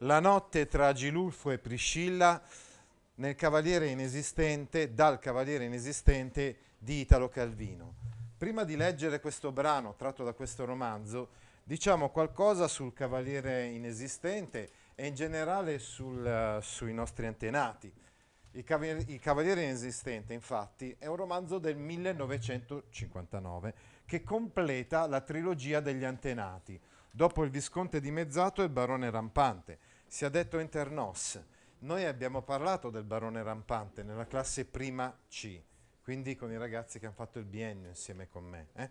La notte tra Agilulfo e Priscilla nel Cavaliere inesistente, dal Cavaliere inesistente di Italo Calvino. Prima di leggere questo brano tratto da questo romanzo, diciamo qualcosa sul Cavaliere inesistente e in generale sul, uh, sui nostri antenati. Il Cavaliere, il Cavaliere inesistente, infatti, è un romanzo del 1959 che completa la trilogia degli antenati, dopo il Visconte dimezzato e il Barone rampante. Si è detto internos. Noi abbiamo parlato del Barone rampante nella classe prima C, quindi con i ragazzi che hanno fatto il biennio insieme con me. Eh?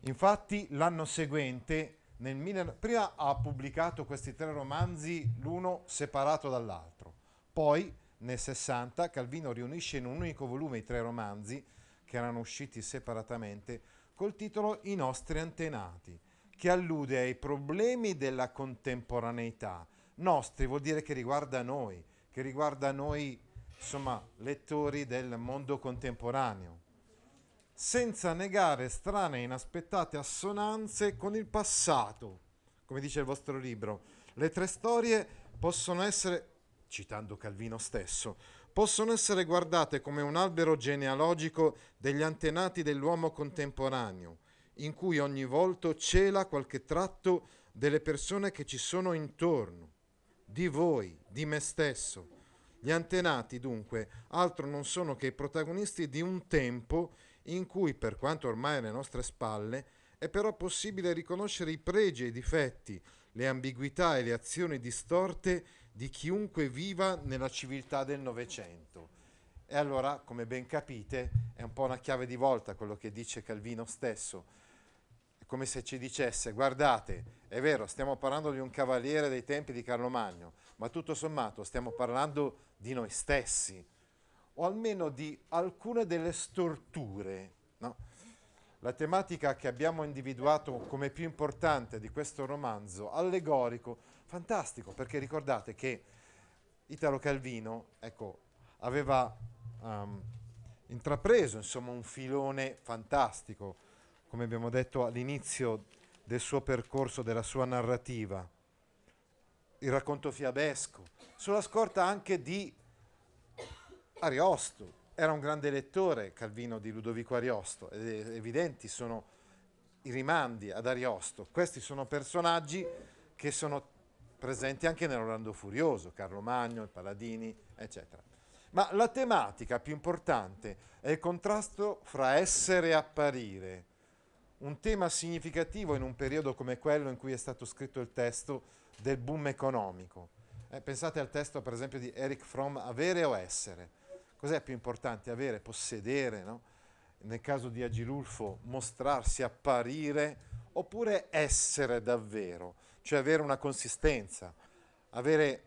Infatti l'anno seguente, nel prima ha pubblicato questi tre romanzi, l'uno separato dall'altro. Poi, nel 60, Calvino riunisce in un unico volume i tre romanzi, che erano usciti separatamente, col titolo I nostri antenati, che allude ai problemi della contemporaneità. Nostri vuol dire che riguarda noi, che riguarda noi, insomma, lettori del mondo contemporaneo, senza negare strane e inaspettate assonanze con il passato. Come dice il vostro libro, le tre storie possono essere, citando Calvino stesso, possono essere guardate come un albero genealogico degli antenati dell'uomo contemporaneo, in cui ogni volto cela qualche tratto delle persone che ci sono intorno, di voi, di me stesso. Gli antenati, dunque, altro non sono che i protagonisti di un tempo in cui, per quanto ormai alle nostre spalle, è però possibile riconoscere i pregi e i difetti, le ambiguità e le azioni distorte di chiunque viva nella civiltà del Novecento. E allora, come ben capite, è un po' una chiave di volta quello che dice Calvino stesso. Come se ci dicesse, guardate, è vero, stiamo parlando di un cavaliere dei tempi di Carlo Magno, ma tutto sommato stiamo parlando di noi stessi, o almeno di alcune delle storture. No? La tematica che abbiamo individuato come più importante di questo romanzo, allegorico, fantastico, perché ricordate che Italo Calvino ecco, aveva um, intrapreso insomma, un filone fantastico, come abbiamo detto all'inizio del suo percorso, della sua narrativa, il racconto fiabesco, sulla scorta anche di Ariosto. Era un grande lettore Calvino di Ludovico Ariosto ed evidenti sono i rimandi ad Ariosto. Questi sono personaggi che sono presenti anche nell'Orlando Furioso, Carlo Magno, i Paladini, eccetera. Ma la tematica più importante è il contrasto fra essere e apparire, un tema significativo in un periodo come quello in cui è stato scritto il testo del boom economico. Eh, pensate al testo, per esempio, di Eric Fromm, avere o essere. Cos'è più importante? Avere, possedere, no? Nel caso di Agilulfo, mostrarsi, apparire, oppure essere davvero cioè avere una consistenza, avere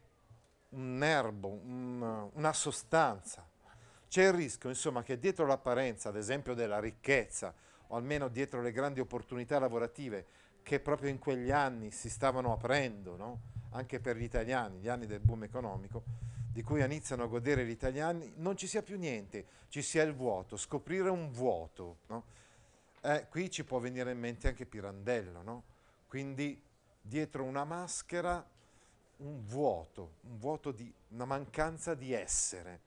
un nervo, un, una sostanza. C'è il rischio, insomma, che dietro l'apparenza, ad esempio della ricchezza, o almeno dietro le grandi opportunità lavorative che proprio in quegli anni si stavano aprendo, no? anche per gli italiani, gli anni del boom economico, di cui iniziano a godere gli italiani, non ci sia più niente, ci sia il vuoto, scoprire un vuoto. No? Eh, qui ci può venire in mente anche Pirandello, no? quindi dietro una maschera un vuoto, un vuoto di una mancanza di essere.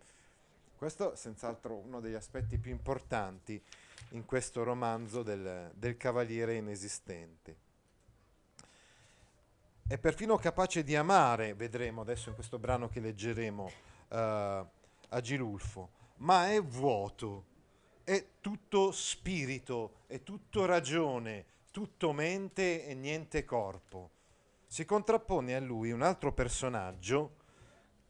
Questo è senz'altro uno degli aspetti più importanti in questo romanzo del, del cavaliere inesistente. È perfino capace di amare, vedremo adesso in questo brano che leggeremo, uh, Agilulfo, ma è vuoto, è tutto spirito, è tutto ragione, tutto mente e niente corpo. Si contrappone a lui un altro personaggio,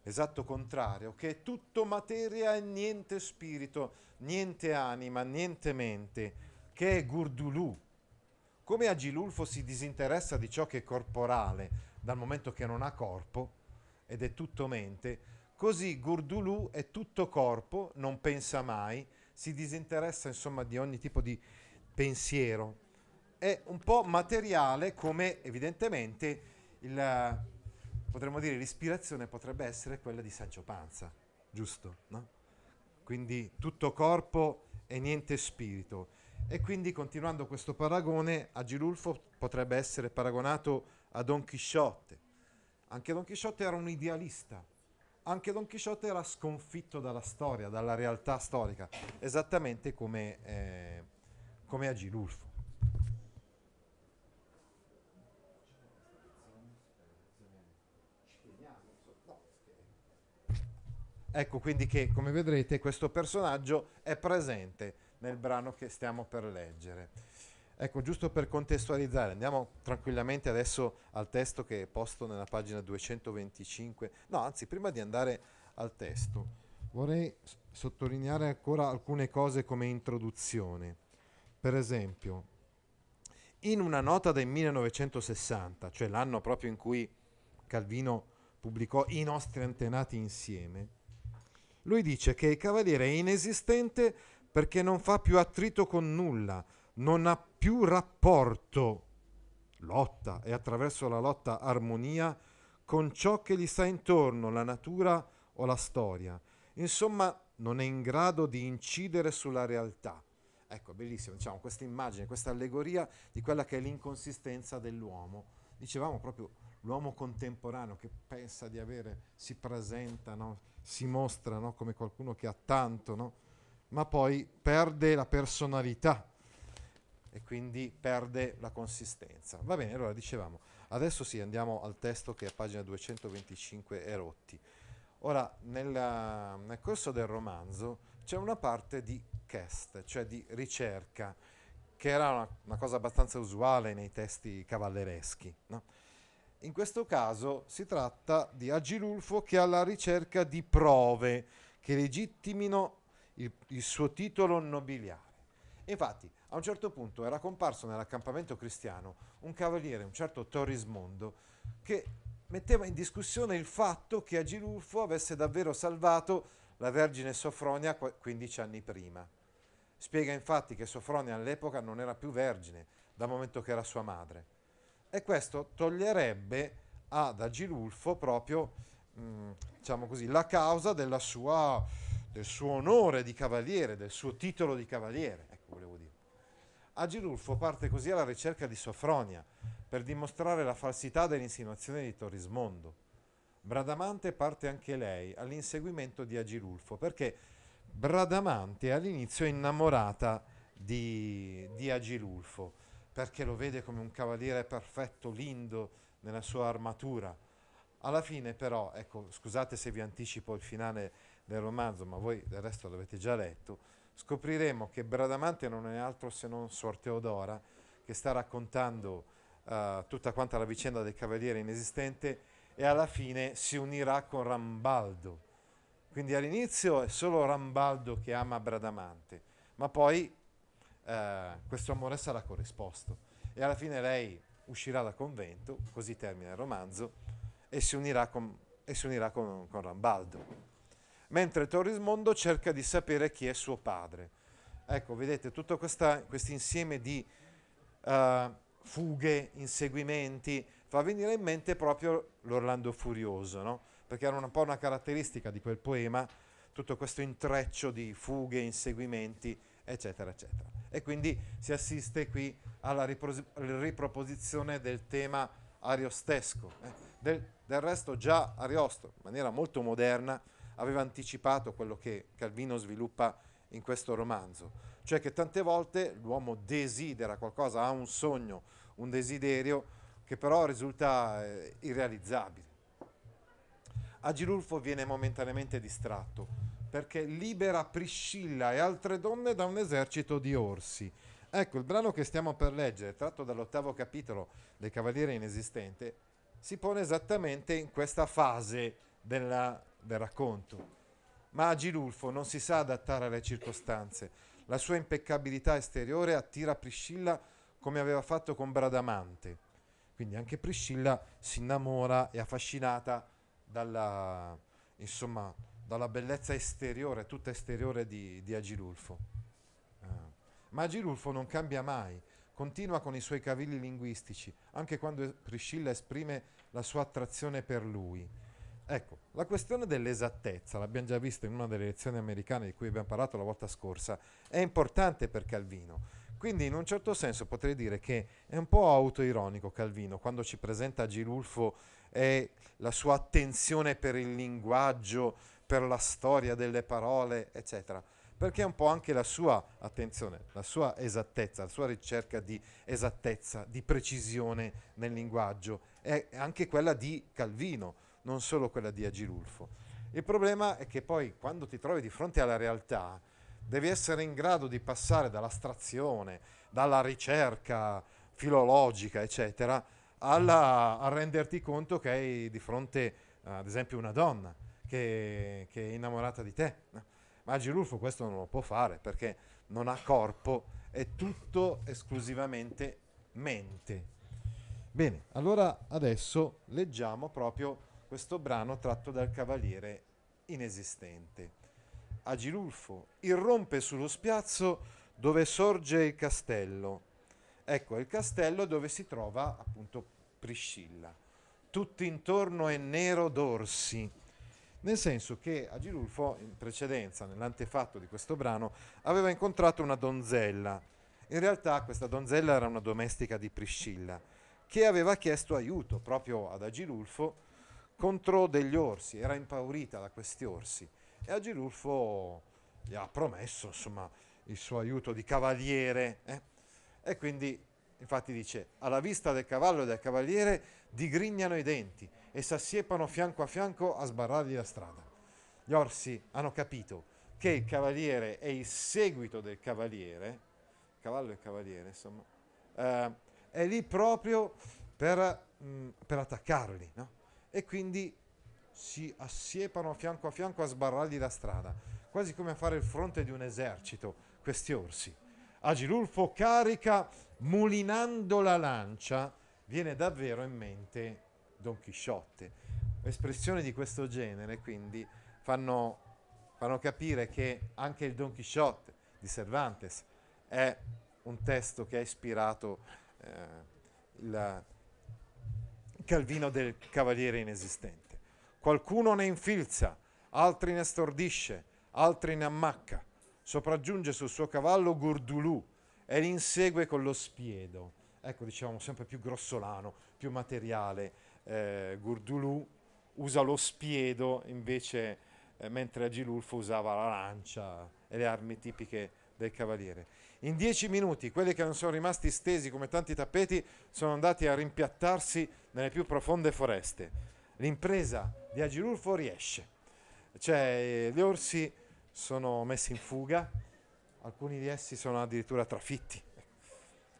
esatto contrario, che è tutto materia e niente spirito, niente anima, niente mente, che è Gurdulù. Come Agilulfo si disinteressa di ciò che è corporale, dal momento che non ha corpo ed è tutto mente, così Gurdulù è tutto corpo, non pensa mai, si disinteressa insomma di ogni tipo di pensiero, è un po' materiale come evidentemente il, potremmo dire l'ispirazione potrebbe essere quella di Sancio Panza, giusto? No? Quindi tutto corpo e niente spirito. E quindi continuando questo paragone, Agilulfo potrebbe essere paragonato a Don Chisciotte. Anche Don Chisciotte era un idealista, anche Don Chisciotte era sconfitto dalla storia, dalla realtà storica, esattamente come, eh, come Agilulfo. Ecco quindi che, come vedrete, questo personaggio è presente nel brano che stiamo per leggere. Ecco, giusto per contestualizzare, andiamo tranquillamente adesso al testo che è posto nella pagina 225. No, anzi, prima di andare al testo, vorrei sottolineare ancora alcune cose come introduzione. Per esempio, in una nota del 1960, cioè l'anno proprio in cui Calvino pubblicò I nostri antenati insieme, lui dice che il cavaliere è inesistente perché non fa più attrito con nulla, non ha più rapporto, lotta e attraverso la lotta armonia con ciò che gli sta intorno, la natura o la storia. Insomma, non è in grado di incidere sulla realtà. Ecco, bellissimo, diciamo, questa immagine, questa allegoria di quella che è l'inconsistenza dell'uomo. Dicevamo proprio l'uomo contemporaneo che pensa di avere, si presenta, no? si mostra no? come qualcuno che ha tanto, no? ma poi perde la personalità e quindi perde la consistenza. Va bene, allora dicevamo, adesso sì, andiamo al testo che è a pagina 225 e rotti. Ora, nella, nel corso del romanzo c'è una parte di cast, cioè di ricerca, che era una, una cosa abbastanza usuale nei testi cavallereschi. No? In questo caso si tratta di Agilulfo che è alla ricerca di prove che legittimino il, il suo titolo nobiliare. Infatti, a un certo punto era comparso nell'accampamento cristiano un cavaliere, un certo Torismondo, che metteva in discussione il fatto che Agilulfo avesse davvero salvato la Vergine Sofronia 15 anni prima. Spiega infatti che Sofronia all'epoca non era più vergine, dal momento che era sua madre e questo toglierebbe ad Agilulfo proprio mh, mm, diciamo così, la causa sua, del suo onore di cavaliere, del suo titolo di cavaliere. Ecco, volevo dire. Agilulfo parte così alla ricerca di Sofronia per dimostrare la falsità dell'insinuazione di Torismondo. Bradamante parte anche lei all'inseguimento di Agilulfo perché Bradamante all'inizio è innamorata di, di Agilulfo perché lo vede come un cavaliere perfetto, lindo nella sua armatura. Alla fine però, ecco, scusate se vi anticipo il finale del romanzo, ma voi del resto l'avete già letto, scopriremo che Bradamante non è altro se non Suor Teodora, che sta raccontando uh, tutta quanta la vicenda del cavaliere inesistente e alla fine si unirà con Rambaldo. Quindi all'inizio è solo Rambaldo che ama Bradamante, ma poi eh, questo amore sarà corrisposto. E alla fine lei uscirà dal convento, così termina il romanzo, e si unirà con, si unirà con, con Rambaldo. Mentre Torrismondo cerca di sapere chi è suo padre. Ecco, vedete, tutto questo insieme di uh, fughe, inseguimenti, fa venire in mente proprio l'Orlando Furioso, no? perché era un po' una caratteristica di quel poema, tutto questo intreccio di fughe, inseguimenti, eccetera, eccetera. E quindi si assiste qui alla ripros- riproposizione del tema ariostesco. Eh. Del, del, resto già Ariosto, in maniera molto moderna, aveva anticipato quello che Calvino sviluppa in questo romanzo, cioè che tante volte l'uomo desidera qualcosa, ha un sogno, un desiderio che però risulta eh, irrealizzabile. Agilulfo viene momentaneamente distratto, perché libera Priscilla e altre donne da un esercito di orsi. Ecco, il brano che stiamo per leggere, tratto dall'ottavo capitolo del Cavaliere Inesistente, si pone esattamente in questa fase della, del racconto. Ma Agilulfo non si sa adattare alle circostanze. La sua impeccabilità esteriore attira Priscilla come aveva fatto con Bradamante. Quindi anche Priscilla si innamora, è affascinata dalla, insomma, dalla bellezza esteriore, tutta esteriore di, di Agilulfo. Uh. Ma Agilulfo non cambia mai, continua con i suoi cavilli linguistici, anche quando Priscilla esprime la sua attrazione per lui. Ecco, la questione dell'esattezza, l'abbiamo già visto in una delle lezioni americane di cui abbiamo parlato la volta scorsa, è importante per Calvino. Quindi in un certo senso potrei dire che è un po' autoironico Calvino quando ci presenta Gilulfo e la sua attenzione per il linguaggio, per la storia delle parole, eccetera. Perché è un po' anche la sua attenzione, la sua esattezza, la sua ricerca di esattezza, di precisione nel linguaggio, è anche quella di Calvino, non solo quella di Agilulfo. Il problema è che poi quando ti trovi di fronte alla realtà, devi essere in grado di passare dall'astrazione, dalla ricerca filologica, eccetera, alla, a renderti conto che hai di fronte, ad esempio, una donna che, che è innamorata di te. Ma Girulfo questo non lo può fare perché non ha corpo, è tutto esclusivamente mente. Bene, allora adesso leggiamo proprio questo brano tratto dal Cavaliere inesistente. Agilulfo irrompe sullo spiazzo dove sorge il castello. Ecco, il castello dove si trova appunto Priscilla. Tutto intorno è nero d'orsi, nel senso che Agilulfo in precedenza, nell'antefatto di questo brano, aveva incontrato una donzella. In realtà questa donzella era una domestica di Priscilla, che aveva chiesto aiuto proprio ad Agilulfo contro degli orsi, era impaurita da questi orsi e Agilulfo gli ha promesso insomma, il suo aiuto di cavaliere eh? e quindi infatti dice alla vista del cavallo e del cavaliere digrignano i denti e s'assiepano fianco a fianco a sbarrargli la strada. Gli orsi hanno capito che il cavaliere è il seguito del cavaliere, cavallo e cavaliere, insomma, eh, è lì proprio per, mh, mm, per attaccarli, no? E quindi si assiepano fianco a fianco a sbarrargli la strada, quasi come a fare il fronte di un esercito, questi orsi. Agilulfo carica mulinando la lancia, viene davvero in mente Don Chisciotte. Espressioni di questo genere quindi fanno, fanno capire che anche il Don Chisciotte di Cervantes è un testo che ha ispirato eh, il Calvino del Cavaliere inesistente. Qualcuno ne infilza, altri ne stordisce, altri ne ammacca. Sopraggiunge sul suo cavallo Gurdulù e li insegue con lo spiedo. Ecco, diciamo, sempre più grossolano, più materiale, eh, Gurdulù usa lo spiedo invece eh, mentre Agilulfo usava la lancia e le armi tipiche del cavaliere. In dieci minuti quelli che non sono rimasti stesi come tanti tappeti sono andati a rimpiattarsi nelle più profonde foreste. L'impresa di Agilulfo riesce, cioè gli orsi sono messi in fuga, alcuni di essi sono addirittura trafitti.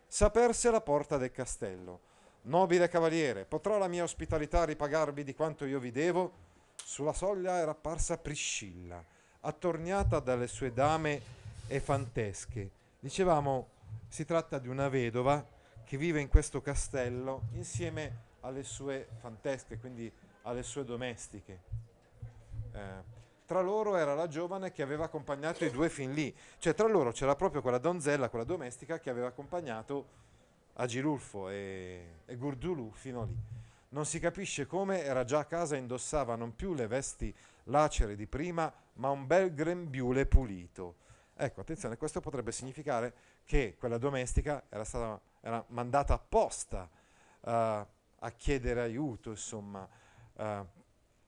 S'aperse la porta del castello Nobile cavaliere, potrà la mia ospitalità ripagarvi di quanto io vi devo? Sulla soglia era apparsa Priscilla, attorniata dalle sue dame e fantesche. Dicevamo, si tratta di una vedova che vive in questo castello insieme alle sue fantesche, quindi alle sue domestiche. Eh, tra loro era la giovane che aveva accompagnato i due fin lì, cioè tra loro c'era proprio quella donzella, quella domestica che aveva accompagnato Agilulfo e, e Gurdulu fino lì. Non si capisce come era già a casa e indossava non più le vesti lacere di prima, ma un bel grembiule pulito. Ecco, attenzione, questo potrebbe significare che quella domestica era stata era mandata apposta uh, a chiedere aiuto, insomma. Uh,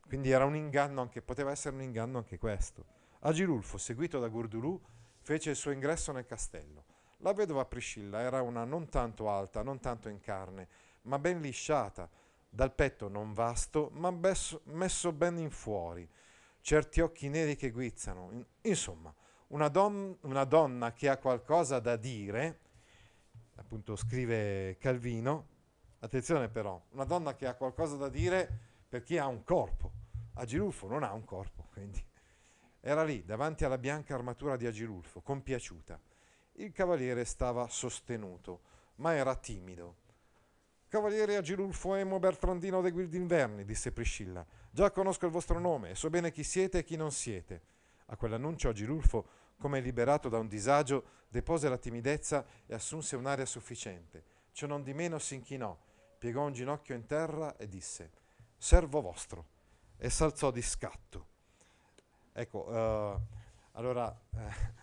quindi era un inganno anche, poteva essere un inganno anche questo. Agilulfo, seguito da Gurdulù, fece il suo ingresso nel castello. La vedova Priscilla era una non tanto alta, non tanto in carne, ma ben lisciata, dal petto non vasto, ma besso, messo ben in fuori, certi occhi neri che guizzano. Insomma, una, don, una donna che ha qualcosa da dire, appunto scrive Calvino, attenzione però, una donna che ha qualcosa da dire per chi ha un corpo. Agilulfo non ha un corpo, quindi era lì, davanti alla bianca armatura di Agilulfo, compiaciuta. Il cavaliere stava sostenuto, ma era timido. Cavaliere Agilulfo Emo Bertrandino de Guildinverni, disse Priscilla. Già conosco il vostro nome e so bene chi siete e chi non siete. A quell'annuncio Agilulfo, come liberato da un disagio, depose la timidezza e assunse un'aria sufficiente. Ciò non di meno si inchinò, piegò un ginocchio in terra e disse: Servo vostro. E s'alzò di scatto. Ecco, uh, allora. Uh,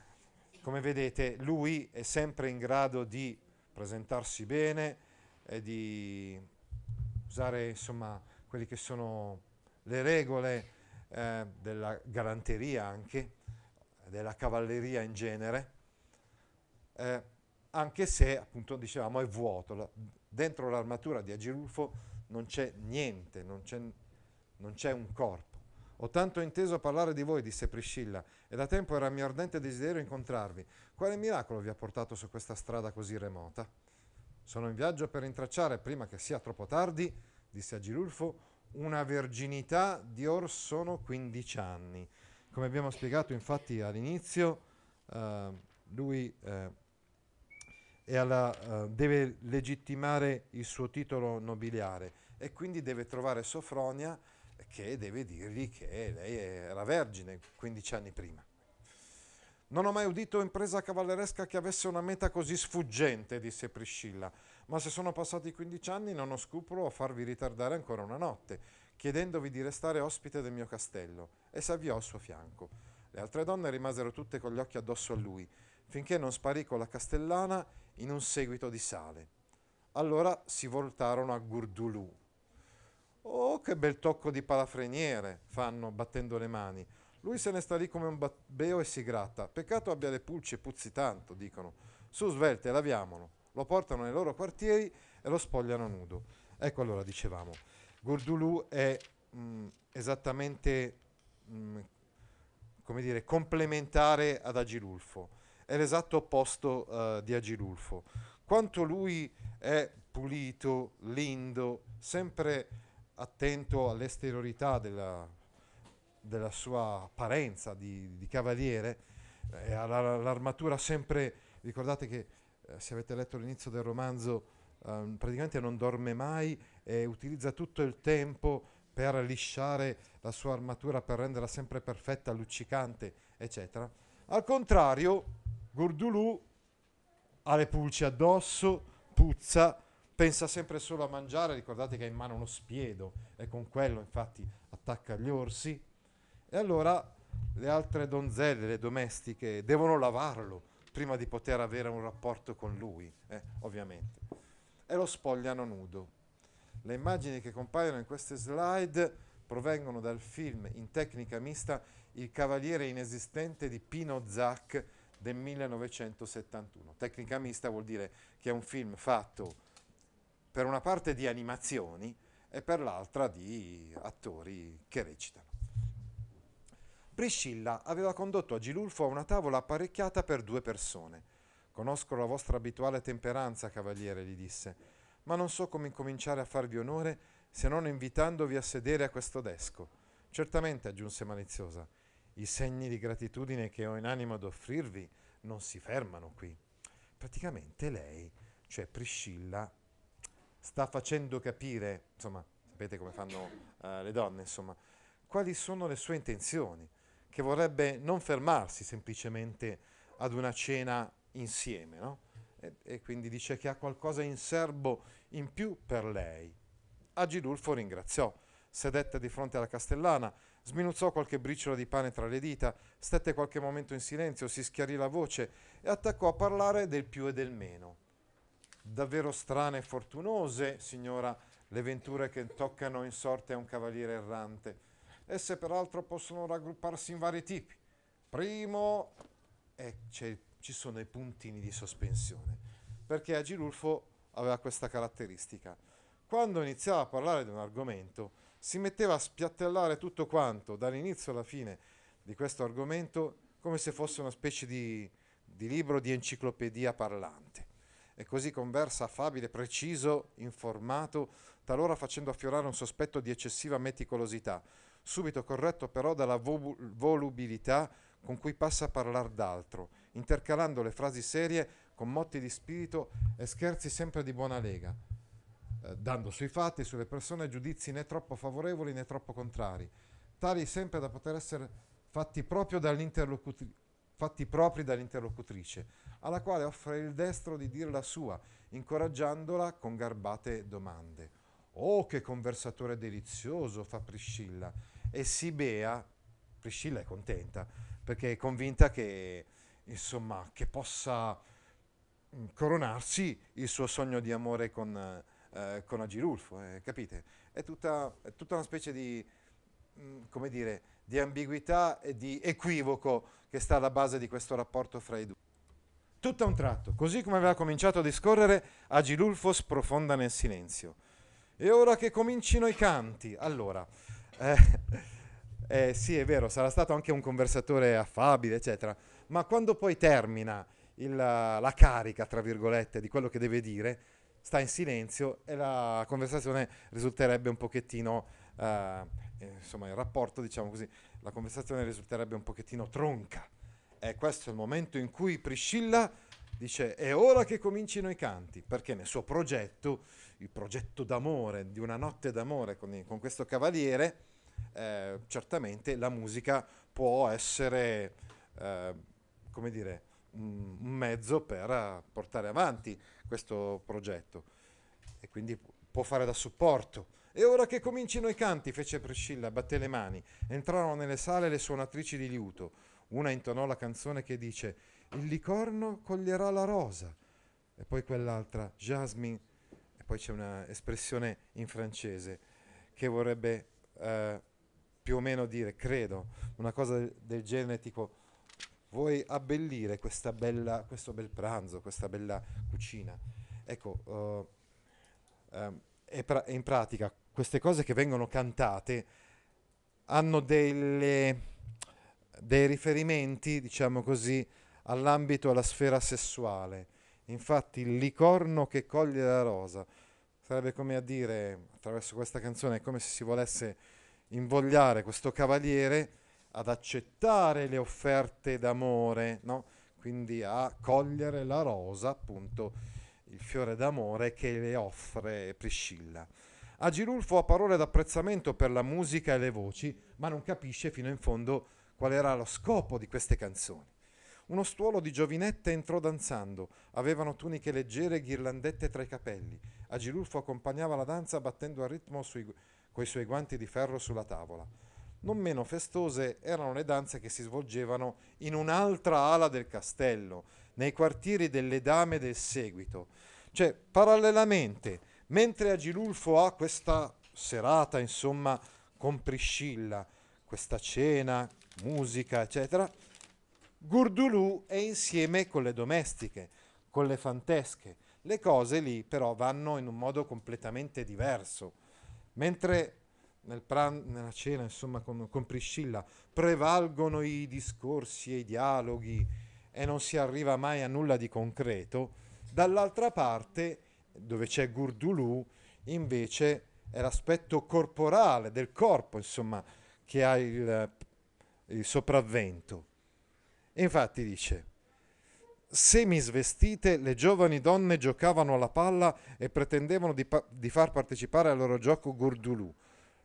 come vedete, lui è sempre in grado di presentarsi bene e di usare insomma quelle che sono le regole eh, della galanteria anche, della cavalleria in genere, eh, anche se appunto dicevamo è vuoto, la, dentro l'armatura di Agilulfo non c'è niente, non c'è, non c'è un corpo. Ho tanto inteso parlare di voi, disse Priscilla, e da tempo era mio ardente desiderio incontrarvi. Quale miracolo vi ha portato su questa strada così remota? Sono in viaggio per intracciare, prima che sia troppo tardi, disse Agilulfo, una verginità di or sono 15 anni. Come abbiamo spiegato infatti all'inizio, eh, lui eh, alla, eh, deve legittimare il suo titolo nobiliare e quindi deve trovare Sofronia che deve dirgli che lei era vergine 15 anni prima. Non ho mai udito impresa cavalleresca che avesse una meta così sfuggente, disse Priscilla, ma se sono passati 15 anni non ho scrupolo a farvi ritardare ancora una notte, chiedendovi di restare ospite del mio castello, e s'avviò al suo fianco. Le altre donne rimasero tutte con gli occhi addosso a lui, finché non sparì con la castellana in un seguito di sale. Allora si voltarono a Gurdulù. Oh, che bel tocco di palafreniere, fanno battendo le mani. Lui se ne sta lì come un babbeo e si gratta. Peccato abbia le pulci e puzzi tanto, dicono. Su, svelte, laviamolo. Lo portano nei loro quartieri e lo spogliano nudo. Ecco allora, dicevamo, Gurdulù è mh, mm, esattamente, mh, mm, come dire, complementare ad Agilulfo. È l'esatto opposto uh, di Agilulfo. Quanto lui è pulito, lindo, sempre attento all'esteriorità della, della sua apparenza di, di cavaliere, eh, l'armatura sempre, ricordate che eh, se avete letto l'inizio del romanzo, eh, praticamente non dorme mai e utilizza tutto il tempo per lisciare la sua armatura, per renderla sempre perfetta, luccicante, eccetera. Al contrario, Gurdulù ha le pulci addosso, puzza, pensa sempre solo a mangiare, ricordate che ha in mano uno spiedo e con quello infatti attacca gli orsi. E allora le altre donzelle, le domestiche, devono lavarlo prima di poter avere un rapporto con lui, eh, ovviamente. E lo spogliano nudo. Le immagini che compaiono in queste slide provengono dal film in tecnica mista Il cavaliere inesistente di Pino Zac del 1971. Tecnica mista vuol dire che è un film fatto per una parte di animazioni e per l'altra di attori che recitano. Priscilla aveva condotto Agilulfo a una tavola apparecchiata per due persone. Conosco la vostra abituale temperanza, cavaliere, gli disse, ma non so come incominciare a farvi onore se non invitandovi a sedere a questo desco. Certamente, aggiunse maliziosa, i segni di gratitudine che ho in animo ad offrirvi non si fermano qui. Praticamente lei, cioè Priscilla, sta facendo capire, insomma, sapete come fanno uh, le donne, insomma, quali sono le sue intenzioni, che vorrebbe non fermarsi semplicemente ad una cena insieme, no? E, e quindi dice che ha qualcosa in serbo in più per lei. Agilulfo ringraziò, sedette di fronte alla castellana, sminuzzò qualche briciola di pane tra le dita, stette qualche momento in silenzio, si schiarì la voce e attaccò a parlare del più e del meno davvero strane e fortunose, signora, le venture che toccano in sorte a un cavaliere errante. Esse peraltro possono raggrupparsi in vari tipi. Primo, e ci sono i puntini di sospensione, perché Agilulfo aveva questa caratteristica. Quando iniziava a parlare di un argomento, si metteva a spiattellare tutto quanto, dall'inizio alla fine di questo argomento, come se fosse una specie di, di libro di enciclopedia parlante e così conversa affabile, preciso, informato, talora facendo affiorare un sospetto di eccessiva meticolosità, subito corretto però dalla vo- volubilità con cui passa a parlare d'altro, intercalando le frasi serie con motti di spirito e scherzi sempre di buona lega, eh, dando sui fatti, sulle persone giudizi né troppo favorevoli né troppo contrari, tali sempre da poter essere fatti proprio dall'interlocutore fatti propri dall'interlocutrice, alla quale offre il destro di dire la sua, incoraggiandola con garbate domande. Oh, che conversatore delizioso, fa Priscilla. E si bea, Priscilla è contenta, perché è convinta che insomma, che possa coronarsi il suo sogno di amore con, eh, con Agilulfo, eh, capite? È tutta, è tutta, una specie di, mh, mm, come dire, di ambiguità e di equivoco che sta alla base di questo rapporto fra i due. Tutto a un tratto, così come aveva cominciato a discorrere, Agilulfo sprofonda nel silenzio. E ora che comincino i canti, allora, eh, eh, sì è vero, sarà stato anche un conversatore affabile, eccetera, ma quando poi termina il, la carica, tra virgolette, di quello che deve dire, sta in silenzio e la conversazione risulterebbe un pochettino, eh, insomma il rapporto, diciamo così, la conversazione risulterebbe un pochettino tronca. E questo è il momento in cui Priscilla dice è ora che comincino i canti, perché nel suo progetto, il progetto d'amore, di una notte d'amore con, con questo cavaliere, eh, certamente la musica può essere, eh, come dire, un, un mezzo per portare avanti questo progetto e quindi può fare da supporto. E ora che comincino i canti, fece Priscilla, batté le mani. Entrarono nelle sale le suonatrici di liuto. Una intonò la canzone che dice Il licorno coglierà la rosa. E poi quell'altra, Jasmine. E poi c'è un'espressione in francese che vorrebbe eh, più o meno dire, credo, una cosa del, del genere tipo vuoi abbellire bella, questo bel pranzo, questa bella cucina. Ecco, uh, uh, pra- in pratica queste cose che vengono cantate hanno delle, dei riferimenti, diciamo così, all'ambito, alla sfera sessuale. Infatti il licorno che coglie la rosa sarebbe come a dire, attraverso questa canzone, è come se si volesse invogliare questo cavaliere ad accettare le offerte d'amore, no? quindi a cogliere la rosa, appunto il fiore d'amore che le offre Priscilla. Agilulfo ha parole d'apprezzamento per la musica e le voci, ma non capisce fino in fondo qual era lo scopo di queste canzoni. Uno stuolo di giovinette entrò danzando, avevano tuniche leggere e ghirlandette tra i capelli. Agilulfo accompagnava la danza battendo a ritmo sui, coi suoi guanti di ferro sulla tavola. Non meno festose erano le danze che si svolgevano in un'altra ala del castello, nei quartieri delle dame del seguito. Cioè, parallelamente, mentre Agilulfo ha questa serata, insomma, con Priscilla, questa cena, musica, eccetera, Gurdulù è insieme con le domestiche, con le fantesche. Le cose lì però vanno in un modo completamente diverso. Mentre nel pran- nella cena, insomma, con, con Priscilla, prevalgono i discorsi e i dialoghi e non si arriva mai a nulla di concreto, dall'altra parte, dove c'è Gurdulù, invece è l'aspetto corporale del corpo, insomma, che ha il, il sopravvento. E infatti dice, semisvestite, le giovani donne giocavano alla palla e pretendevano di, pa- di far partecipare al loro gioco Gurdulù.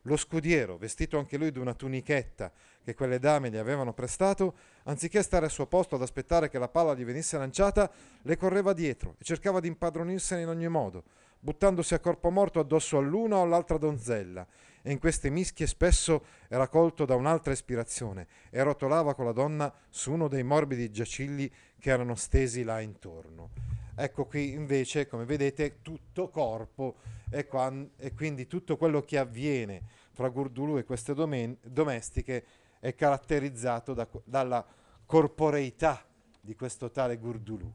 Lo scudiero, vestito anche lui di una tunichetta che quelle dame gli avevano prestato, anziché stare al suo posto ad aspettare che la palla gli venisse lanciata, le correva dietro e cercava di impadronirsene in ogni modo, buttandosi a corpo morto addosso all'una o all'altra donzella, e in queste mischie spesso era colto da un'altra ispirazione e rotolava con la donna su uno dei morbidi giacilli che erano stesi là intorno. Ecco qui invece, come vedete, tutto corpo e, qua, e quindi tutto quello che avviene fra Gurdulu e queste domen- domestiche è caratterizzato da, dalla corporeità di questo tale Gurdulu.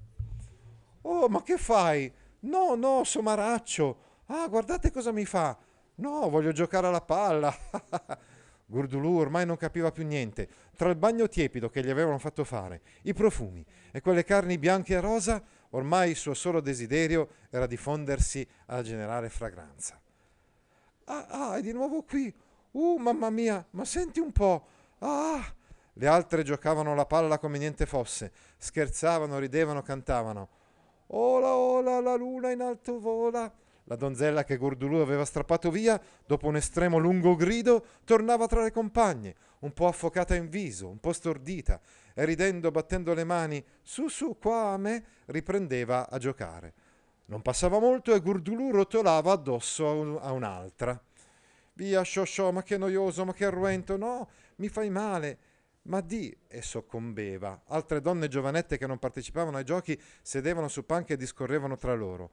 Oh, ma che fai? No, no, somaraccio. Ah, guardate cosa mi fa. No, voglio giocare alla palla. Gurdulù ormai non capiva più niente. Tra il bagno tiepido che gli avevano fatto fare, i profumi e quelle carni bianche e rosa, ormai il suo solo desiderio era diffondersi alla generale fragranza. Ah, ah, è di nuovo qui. Uh, mamma mia, ma senti un po'. Ah! Le altre giocavano la palla come niente fosse, scherzavano, ridevano, cantavano. Ola, ola, la luna in alto vola. La donzella che Gurdulù aveva strappato via, dopo un estremo lungo grido, tornava tra le compagne, un po' affocata in viso, un po' stordita, e ridendo, battendo le mani, su su, qua a me, riprendeva a giocare. Non passava molto e Gurdulù rotolava addosso a un'altra. Via, sciosciò, ma che noioso, ma che arruento, no, mi fai male. Ma di e soccombeva. Altre donne giovanette che non partecipavano ai giochi sedevano su panche e discorrevano tra loro.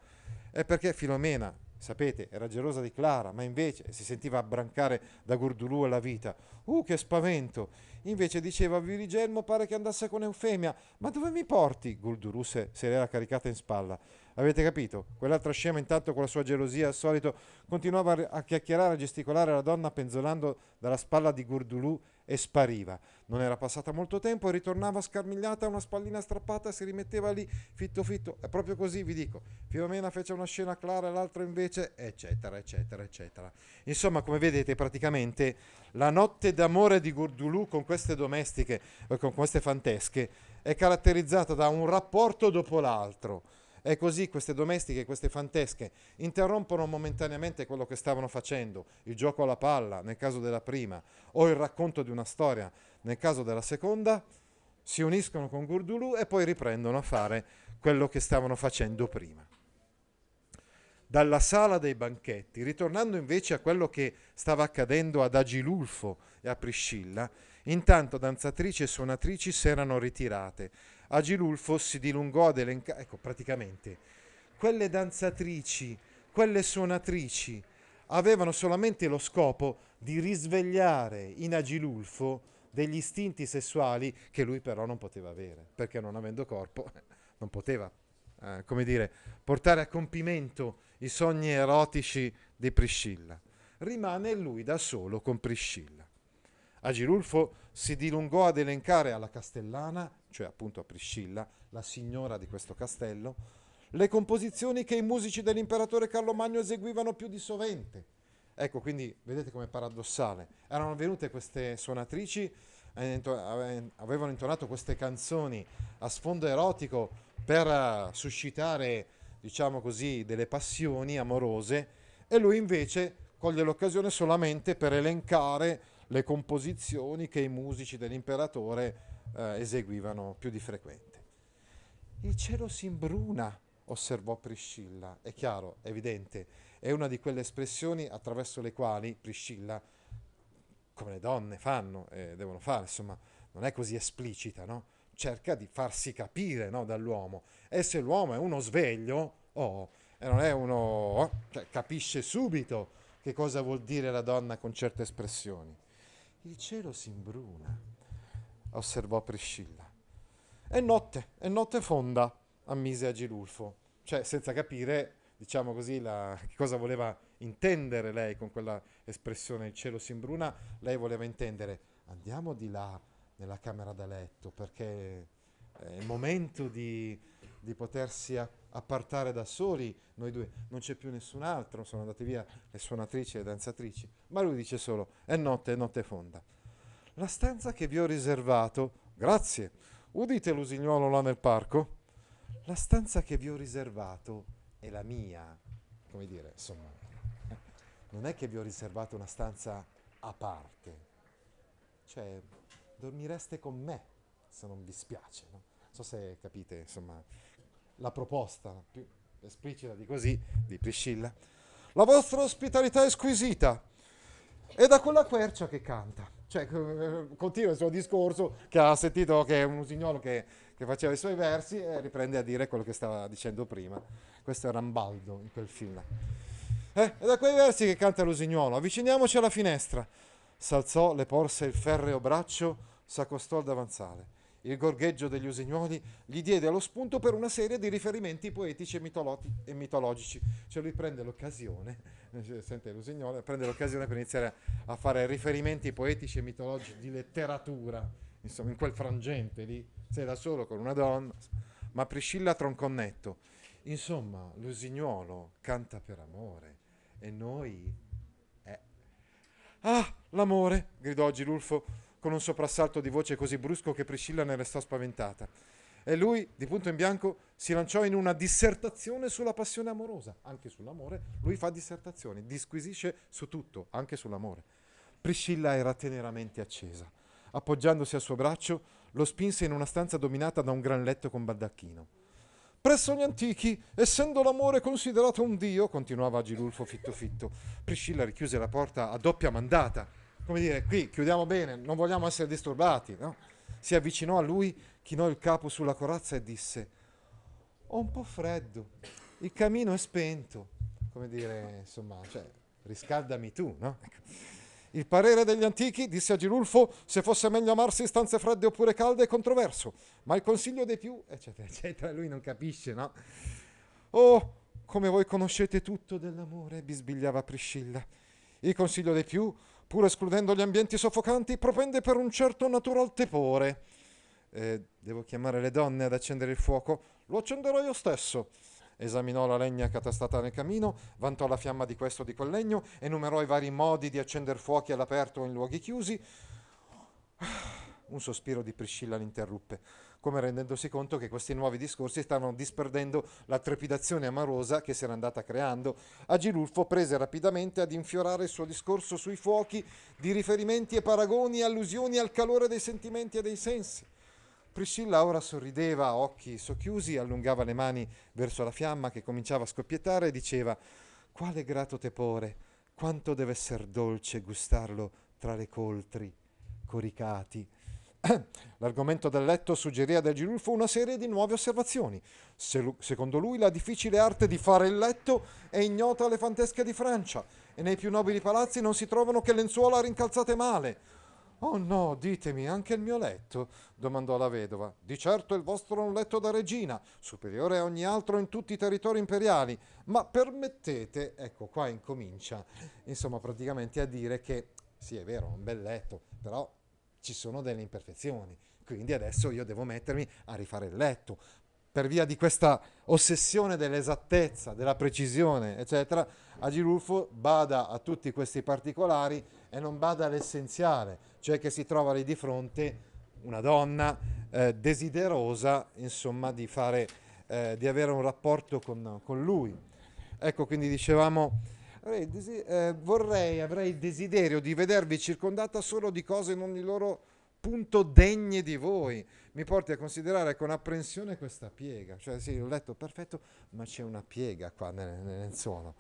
È perché Filomena, sapete, era gelosa di Clara, ma invece si sentiva abbrancare da Gurdulù alla vita. Uh, che spavento! Invece diceva, Virigelmo pare che andasse con Eufemia, ma dove mi porti? Gurdulù se, se l'era caricata in spalla. Avete capito? Quell'altra scema intanto con la sua gelosia al solito continuava a chiacchierare, a gesticolare la donna penzolando dalla spalla di Gurdulù e spariva. Non era passata molto tempo e ritornava scarmigliata, una spallina strappata, si rimetteva lì fitto fitto. È proprio così, vi dico. Filomena fece una scena clara l'altro invece, eccetera, eccetera, eccetera. Insomma, come vedete, praticamente la notte d'amore di Gurdulù con queste domestiche, eh, con queste fantesche, è caratterizzata da un rapporto dopo l'altro e così queste domestiche, queste fantesche, interrompono momentaneamente quello che stavano facendo, il gioco alla palla nel caso della prima, o il racconto di una storia nel caso della seconda, si uniscono con Gurdulù e poi riprendono a fare quello che stavano facendo prima. Dalla sala dei banchetti, ritornando invece a quello che stava accadendo ad Agilulfo e a Priscilla, intanto danzatrici e suonatrici si erano ritirate, Agilulfo si dilungò ad elencare, ecco praticamente, quelle danzatrici, quelle suonatrici avevano solamente lo scopo di risvegliare in Agilulfo degli istinti sessuali che lui però non poteva avere, perché non avendo corpo non poteva, eh, come dire, portare a compimento i sogni erotici di Priscilla. Rimane lui da solo con Priscilla. Agilulfo si dilungò ad elencare alla castellana, cioè appunto a Priscilla, la signora di questo castello, le composizioni che i musici dell'imperatore Carlo Magno eseguivano più di sovente. Ecco, quindi vedete com'è paradossale. Erano venute queste suonatrici, avevano intonato queste canzoni a sfondo erotico per eh, suscitare, diciamo così, delle passioni amorose e lui invece coglie l'occasione solamente per elencare le composizioni che i musici dell'imperatore eh, eseguivano più di frequente. Il cielo si imbruna, osservò Priscilla. È chiaro, evidente, è una di quelle espressioni attraverso le quali Priscilla, come le donne fanno e devono fare, insomma, non è così esplicita, no? Cerca di farsi capire no, dall'uomo. E se l'uomo è uno sveglio, oh, e non è uno... Oh, cioè, capisce subito che cosa vuol dire la donna con certe espressioni. Il cielo si imbruna, osservò Priscilla. È notte, è notte fonda, ammise Agilulfo, cioè senza capire, diciamo così, la, cosa voleva intendere lei con quella espressione il cielo si imbruna, lei voleva intendere andiamo di là nella camera da letto perché è il momento di, di potersi appartare da soli, noi due, non c'è più nessun altro, sono andate via le suonatrici e le danzatrici, ma lui dice solo, è notte, è notte fonda. La stanza che vi ho riservato, grazie, udite l'usignolo là nel parco? La stanza che vi ho riservato è la mia, come dire, insomma, non è che vi ho riservato una stanza a parte, cioè dormireste con me, se non vi spiace, no? Non so se capite, insomma, la proposta più esplicita di così di Priscilla. La vostra ospitalità è squisita. E da quella quercia che canta. Cioè, continua il suo discorso che ha sentito che è un usignolo che, che faceva i suoi versi e riprende a dire quello che stava dicendo prima. Questo è Rambaldo in quel film. Eh, e da quei versi che canta l'usignolo, avviciniamoci alla finestra. S'alzò, le porse il ferreo braccio, s'accostò al davanzale il gorgheggio degli usignoli gli diede lo spunto per una serie di riferimenti poetici e, mitoloti- e mitologici. Cioè lui prende l'occasione, sente l'usignolo, prende l'occasione per iniziare a fare riferimenti poetici e mitologici di letteratura, insomma in quel frangente lì, sei da solo con una donna, ma Priscilla tronconnetto. Insomma, l'usignolo canta per amore e noi... Eh. Ah, l'amore, gridò oggi Lulfo con un soprassalto di voce così brusco che Priscilla ne restò spaventata. E lui, di punto in bianco, si lanciò in una dissertazione sulla passione amorosa, anche sull'amore. Lui fa dissertazioni, disquisisce su tutto, anche sull'amore. Priscilla era teneramente accesa. Appoggiandosi al suo braccio, lo spinse in una stanza dominata da un gran letto con baldacchino. Presso gli antichi, essendo l'amore considerato un dio, continuava Agilulfo fitto fitto, Priscilla richiuse la porta a doppia mandata come dire, qui chiudiamo bene, non vogliamo essere disturbati, no? Si avvicinò a lui, chinò il capo sulla corazza e disse, ho un po' freddo, il camino è spento, come dire, insomma, cioè, riscaldami tu, no? Ecco. Il parere degli antichi, disse a Girulfo, se fosse meglio amarsi in stanze fredde oppure calde è controverso, ma il consiglio dei più, eccetera, eccetera, lui non capisce, no? Oh, come voi conoscete tutto dell'amore, bisbigliava Priscilla. Il consiglio dei più, pur escludendo gli ambienti soffocanti, propende per un certo natural tepore. Eh, devo chiamare le donne ad accendere il fuoco? Lo accenderò io stesso esaminò la legna catastata nel camino, vantò la fiamma di questo o di quel legno, enumerò i vari modi di accendere fuochi all'aperto o in luoghi chiusi. Un sospiro di Priscilla l'interruppe, come rendendosi conto che questi nuovi discorsi stavano disperdendo la trepidazione amorosa che si era andata creando. Agilulfo prese rapidamente ad infiorare il suo discorso sui fuochi di riferimenti e paragoni e allusioni al calore dei sentimenti e dei sensi. Priscilla ora sorrideva occhi socchiusi, allungava le mani verso la fiamma che cominciava a scoppiettare e diceva quale grato tepore, quanto deve essere dolce gustarlo tra le coltri coricati. L'argomento del letto suggerì ad Agilulfo una serie di nuove osservazioni. Se, secondo lui la difficile arte di fare il letto è ignota alle fantesche di Francia e nei più nobili palazzi non si trovano che lenzuola rincalzate male Oh no, ditemi, anche il mio letto? domandò la vedova. Di certo il vostro è un letto da regina, superiore a ogni altro in tutti i territori imperiali, ma permettete, ecco qua incomincia, insomma praticamente a dire che sì è vero, è un bel letto, però ci sono delle imperfezioni, quindi adesso io devo mettermi a rifare il letto. Per via di questa ossessione dell'esattezza, della precisione, eccetera, Agilulfo bada a tutti questi particolari e non bada all'essenziale cioè che si trova lì di fronte una donna eh, desiderosa, insomma, di, fare, eh, di avere un rapporto con, con, lui. Ecco, quindi dicevamo, eh, vorrei, avrei il desiderio di vedervi circondata solo di cose in ogni loro punto degne di voi. Mi porti a considerare con apprensione questa piega. Cioè, sì, ho letto perfetto, ma c'è una piega qua nel, nel lenzuolo.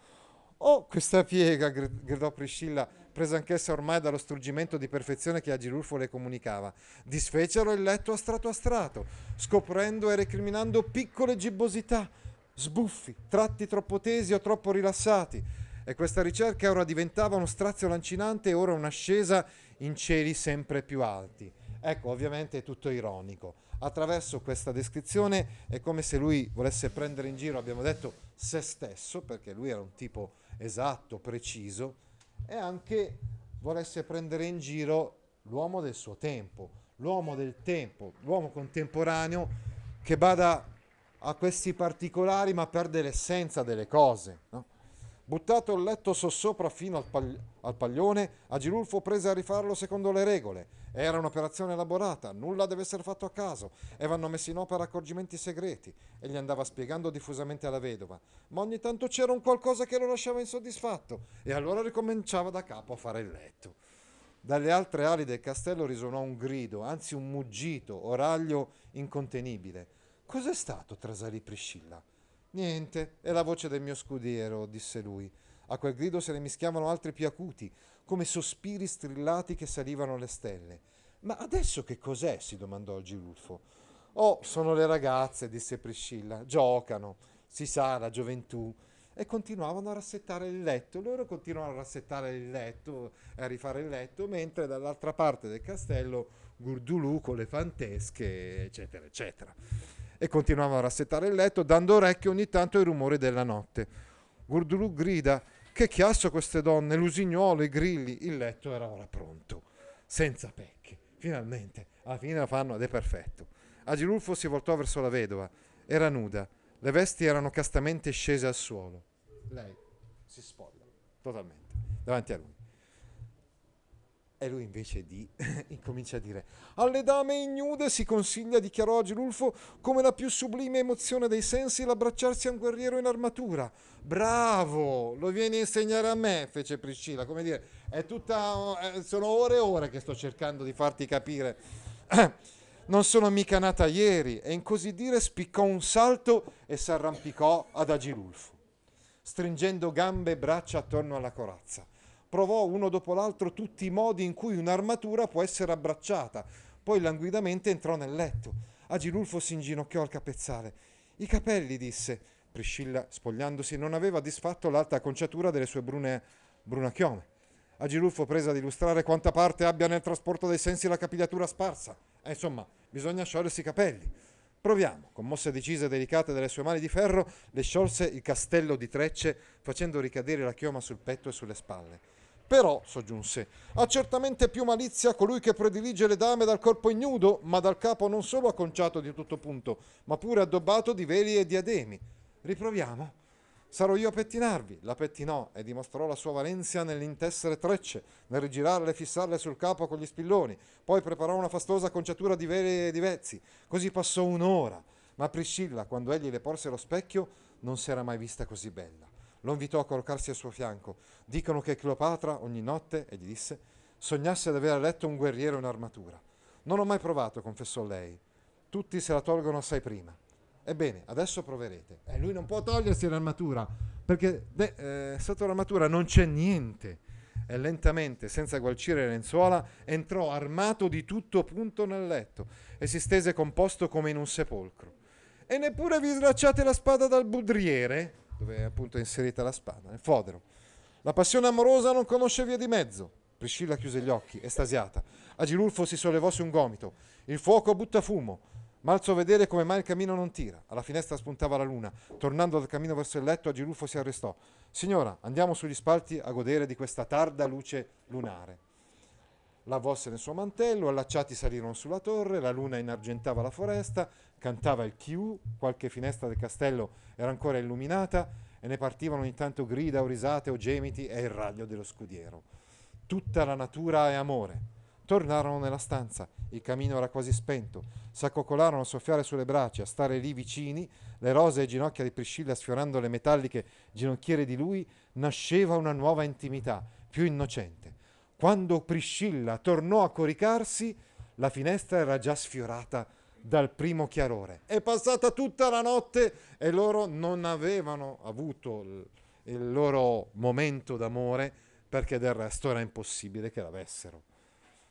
Oh, questa piega, gridò Priscilla, presa anch'essa ormai dallo struggimento di perfezione che Agilulfo le comunicava. Disfecero il letto a strato a strato, scoprendo e recriminando piccole gibbosità, sbuffi, tratti troppo tesi o troppo rilassati. E questa ricerca ora diventava uno strazio lancinante e ora un'ascesa in cieli sempre più alti. Ecco, ovviamente è tutto ironico. Attraverso questa descrizione è come se lui volesse prendere in giro, abbiamo detto, se stesso, perché lui era un tipo esatto, preciso, e anche volesse prendere in giro l'uomo del suo tempo, l'uomo del tempo, l'uomo contemporaneo che bada a questi particolari ma perde l'essenza delle cose. No? Buttato il letto sossopra fino al, pag- al paglione, Agilulfo prese a rifarlo secondo le regole. Era un'operazione elaborata, nulla deve essere fatto a caso, e vanno messi in opera accorgimenti segreti, e gli andava spiegando diffusamente alla vedova. Ma ogni tanto c'era un qualcosa che lo lasciava insoddisfatto, e allora ricominciava da capo a fare il letto. Dalle altre ali del castello risuonò un grido, anzi un muggito, oraglio incontenibile. Cos'è stato? trasalì Priscilla. Niente, è la voce del mio scudiero, disse lui. A quel grido se ne mischiavano altri più acuti, come sospiri strillati che salivano alle stelle. Ma adesso che cos'è? si domandò il Girulfo. Oh, sono le ragazze, disse Priscilla. Giocano, si sa, la gioventù. E continuavano a rassettare il letto. Loro continuavano a rassettare il letto e a rifare il letto, mentre dall'altra parte del castello Gurdulù con le fantesche, eccetera, eccetera. E continuavano a rassettare il letto, dando orecchio ogni tanto ai rumori della notte. Gurdulù grida che chiasso queste donne, l'usignolo, i grilli. Il letto era ora pronto, senza pecche. Finalmente, alla fine la fanno ed è perfetto. Agilulfo si voltò verso la vedova. Era nuda. Le vesti erano castamente scese al suolo. Lei si spoglia totalmente davanti a lui. E lui invece di incomincia a dire alle dame ignude si consiglia, dichiarò Agilulfo, come la più sublime emozione dei sensi l'abbracciarsi a un guerriero in armatura. Bravo, lo vieni a insegnare a me, fece Priscilla, come dire, è tutta, eh, sono ore e ore che sto cercando di farti capire. Non sono mica nata ieri, e in così dire spiccò un salto e s'arrampicò ad Agilulfo, stringendo gambe e braccia attorno alla corazza. Provò uno dopo l'altro tutti i modi in cui un'armatura può essere abbracciata. Poi languidamente entrò nel letto. Agilulfo si inginocchiò al capezzale. I capelli, disse. Priscilla, spogliandosi, non aveva disfatto l'alta acconciatura delle sue brune, bruna chiome. Agilulfo prese ad illustrare quanta parte abbia nel trasporto dei sensi la capigliatura sparsa. E insomma, bisogna sciogliersi i capelli. Proviamo. Con mosse decise e delicate delle sue mani di ferro, le sciolse il castello di trecce, facendo ricadere la chioma sul petto e sulle spalle. Però, soggiunse, ha certamente più malizia colui che predilige le dame dal corpo ignudo, ma dal capo non solo acconciato di tutto punto, ma pure addobbato di veli e diademi. Riproviamo. Sarò io a pettinarvi. La pettinò e dimostrò la sua valenza nell'intessere trecce, nel rigirarle e fissarle sul capo con gli spilloni. Poi preparò una fastosa acconciatura di veli e di vezzi. Così passò un'ora. Ma Priscilla, quando egli le porse lo specchio, non si era mai vista così bella. Lo invitò a collocarsi al suo fianco. Dicono che Cleopatra ogni notte, e gli disse, sognasse di aver a letto un guerriero in armatura. Non ho mai provato, confessò lei. Tutti se la tolgono assai prima. Ebbene, adesso proverete. E lui non può togliersi l'armatura, perché beh, eh, sotto l'armatura non c'è niente. E lentamente, senza gualcire le lenzuola, entrò armato di tutto punto nel letto e si stese composto come in un sepolcro. E neppure vi slacciate la spada dal budriere, dove è appunto inserita la spada, nel fodero. La passione amorosa non conosce via di mezzo. Priscilla chiuse gli occhi, estasiata. Agilulfo si sollevò su un gomito. Il fuoco butta fumo. Malzo a vedere come mai il camino non tira. Alla finestra spuntava la luna. Tornando dal cammino verso il letto, Agilulfo si arrestò. Signora, andiamo sugli spalti a godere di questa tarda luce lunare. La avvolse nel suo mantello, allacciati salirono sulla torre, la luna inargentava la foresta, cantava il chiù, qualche finestra del castello era ancora illuminata e ne partivano ogni tanto grida o risate o gemiti e il raglio dello scudiero. Tutta la natura è amore. Tornarono nella stanza, il camino era quasi spento, s'accoccolarono a soffiare sulle braccia, a stare lì vicini, le rose e ginocchia di Priscilla sfiorando le metalliche ginocchiere di lui, nasceva una nuova intimità, più innocente. Quando Priscilla tornò a coricarsi, la finestra era già sfiorata dal primo chiarore. È passata tutta la notte e loro non avevano avuto il, loro momento d'amore perché del resto era impossibile che l'avessero.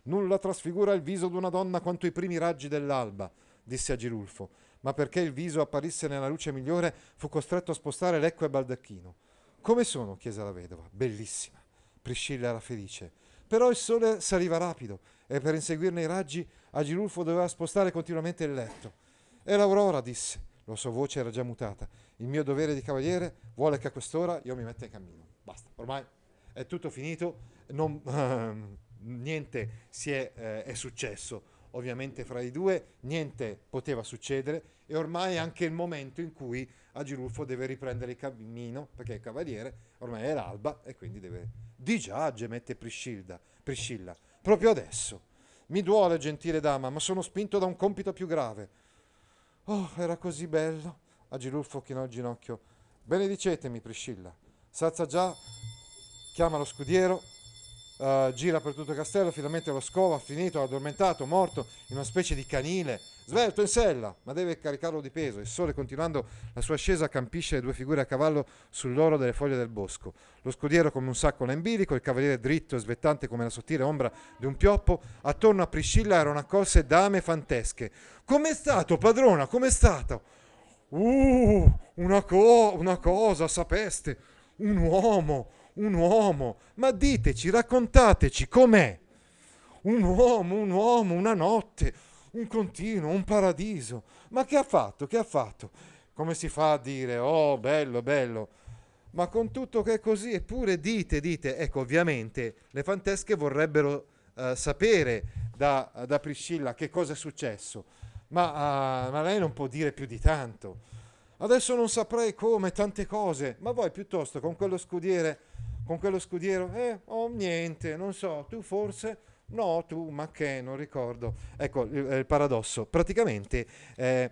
Nulla trasfigura il viso d'una donna quanto i primi raggi dell'alba, disse Agilulfo, ma perché il viso apparisse nella luce migliore fu costretto a spostare lecco e baldacchino. Come sono? chiese la vedova. Bellissima. Priscilla era felice. Però il sole saliva rapido e per inseguirne i raggi Agilulfo doveva spostare continuamente il letto. E l'aurora disse, la sua voce era già mutata, il mio dovere di cavaliere vuole che a quest'ora io mi metta in cammino. Basta, ormai è tutto finito, non, niente è, eh, è successo. Ovviamente fra i due, niente poteva succedere e ormai è anche il momento in cui Agilulfo deve riprendere il cammino, perché è cavaliere, ormai è l'alba e quindi deve... Di già gemette Priscilla, Priscilla, proprio adesso. Mi duole, gentile dama, ma sono spinto da un compito più grave. Oh, era così bello. Agilulfo chinò il ginocchio. Benedicetemi, Priscilla. Salza già, chiama lo scudiero Uh, gira per tutto il castello, finalmente lo scova, finito, addormentato, morto, in una specie di canile, svelto in sella, ma deve caricarlo di peso. Il sole, continuando la sua ascesa, campisce le due figure a cavallo sull'oro delle foglie del bosco. Lo scudiero come un sacco all'embilico, il cavaliere dritto e svettante come la sottile ombra di un pioppo. Attorno a Priscilla erano accorse dame fantesche. Com'è stato, padrona? Com'è stato? Uh, una, co- una cosa, sapeste, un uomo un uomo, ma diteci, raccontateci com'è. Un uomo, un uomo, una notte, un continuo, un paradiso. Ma che ha fatto? Che ha fatto? Come si fa a dire, oh, bello, bello. Ma con tutto che è così, eppure dite, dite, ecco, ovviamente le fantesche vorrebbero uh, sapere da, da, Priscilla che cosa è successo, ma, uh, ma lei non può dire più di tanto. Adesso non saprei come, tante cose, ma voi piuttosto con quello scudiere con quello scudiero, eh, oh niente, non so, tu forse, no, tu, ma che, non ricordo. Ecco il, il paradosso. Praticamente eh,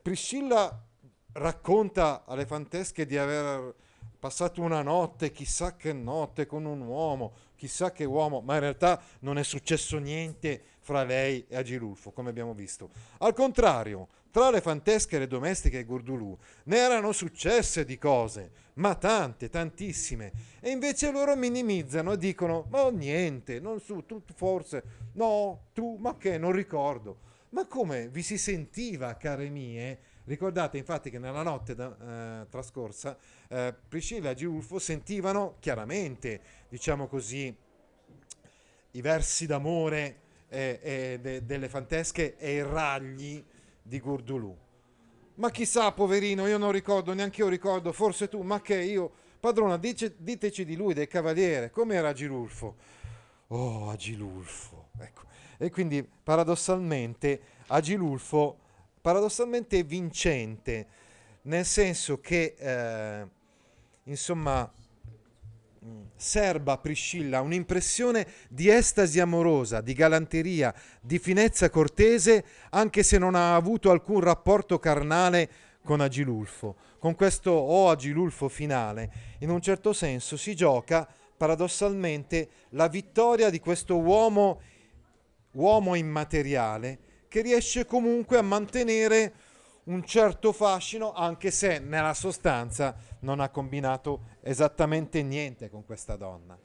Priscilla racconta alle fantesche di aver passato una notte, chissà che notte, con un uomo, chissà che uomo, ma in realtà non è successo niente fra lei e Agilulfo, come abbiamo visto. Al contrario, Tra le fantesche e le domestiche Gurdulù ne erano successe di cose, ma tante, tantissime. E invece loro minimizzano e dicono: Ma niente, non su, tu forse, no, tu, ma che, non ricordo. Ma come vi si sentiva, care mie? Ricordate infatti che nella notte da, eh, trascorsa eh, Priscilla e Giulfo sentivano chiaramente, diciamo così, i versi d'amore eh, de, delle fantesche e i ragli di Gurdulù. Ma chissà, poverino, io non ricordo, neanche io ricordo, forse tu, ma che io... Padrona, dice, diteci di lui, del cavaliere, com'era Agilulfo? Oh, Agilulfo, ecco. E quindi paradossalmente Agilulfo, paradossalmente è vincente, nel senso che, eh, insomma, serba Priscilla un'impressione di estasi amorosa, di galanteria, di finezza cortese, anche se non ha avuto alcun rapporto carnale con Agilulfo. Con questo O Agilulfo finale, in un certo senso si gioca paradossalmente la vittoria di questo uomo, uomo immateriale che riesce comunque a mantenere un certo fascino, anche se nella sostanza non ha combinato esattamente niente con questa donna.